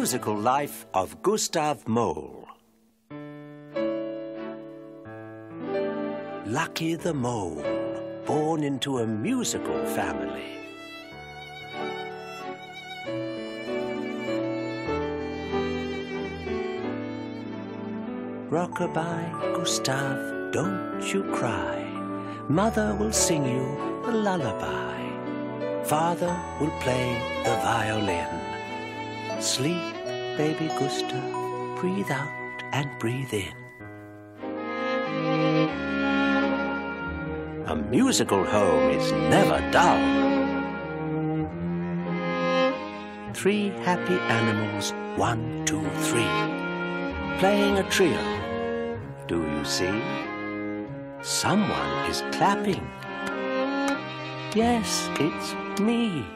musical life of Gustav Mole. Lucky the Mole, born into a musical family. Rockabye, Gustav, don't you cry. Mother will sing you a lullaby. Father will play the violin. Sleep, baby Gustav, breathe out and breathe in. A musical home is never dull. Three happy animals, one, two, three, playing a trio. Do you see? Someone is clapping. Yes, it's me.